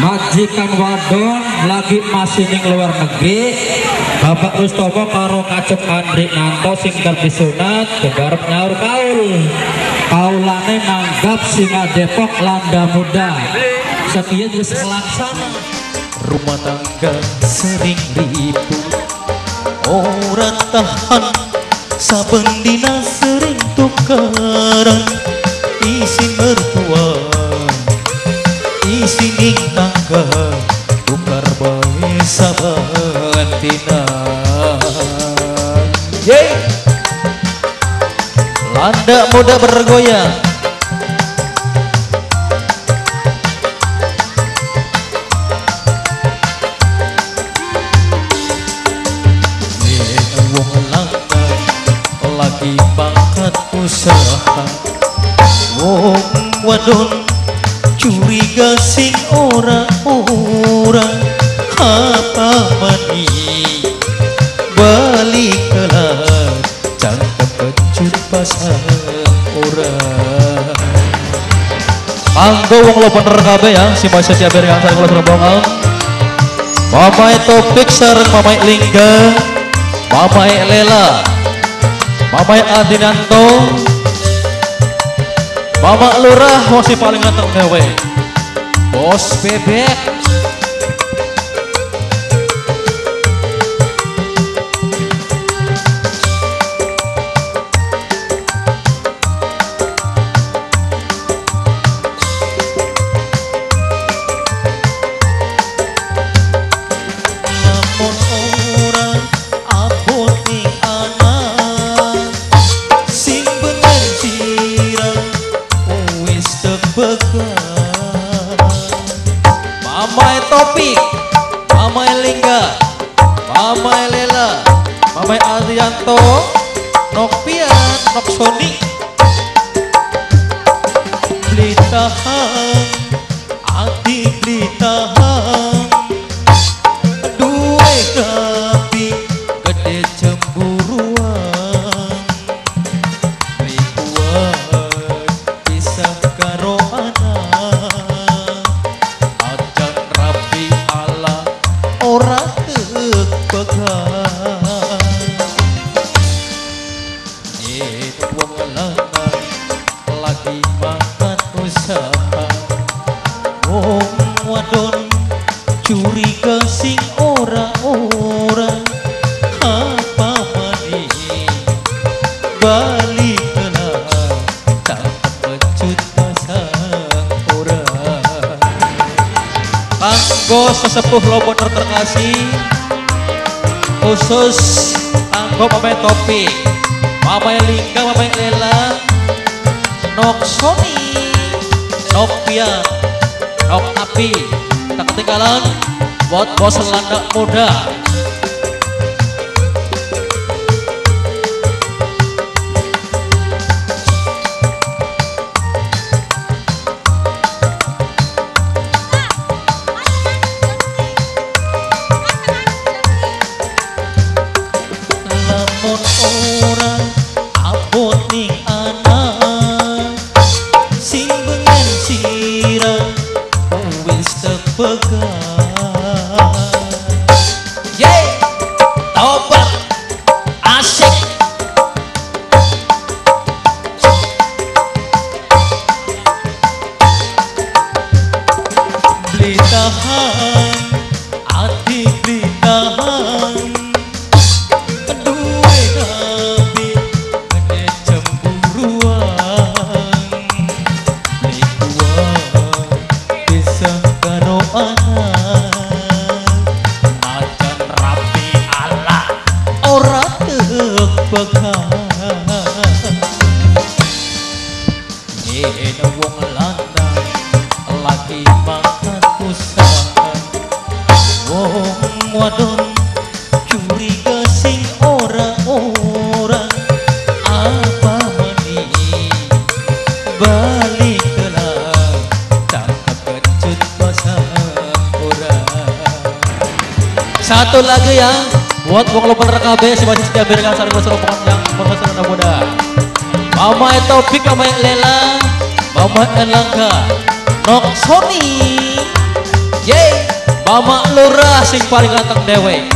majikan wadon lagi masih luar negeri. Bapak Mustofa karo kacep Andri Nanto sing terbisunat gegarep nyaur kaul. Kaulane nanggap singa Depok landa muda. Sekian geus laksana rumah tangga sering ribut orang tahan. Saben dina sering tukaran isi mertua isi ning tangga tukar bae saben dina Yeay Landa muda bergoyang. Lagi pangkat usaha curiga sing ora ora apa mani? Balik kelar cangkem pasang orang Anggo wong lo bener kabeh ya si Masya siap yang saya kalau rombongan Mamai Topik sareng Mamai Lingga Mamai Lela Mamai Adinanto Mama Lurah masih paling ganteng dewe. Bos Bebek Mamai Topik Mamai Lingga Mamai Lela Mamai Adrianto Nokpian Nok Sony Beli tahan Ati beli tahan Duwe tapi gede cemburuan Sesepuh lobo terkasih. Khusus kanggo pemain topi. Mamai Lingga, Mamai Lela. Nok Sony Nok Pian Nok Api Tak ketinggalan Buat bos landak muda Beli tahan Hati beli tahan Duwe nabi Gede cemburuan Bisa anak Yen wong wadon curiga sing ora ora apa mani baliklah tak kecut masa ora satu lagu ya buat wong lo penerka si masih setiap berkah sarung seropongan yang profesor anak muda. Mama Taufik, Mama Lela, Mama Elangga, Nok Sony. Mama Lurah sing paling ganteng dewe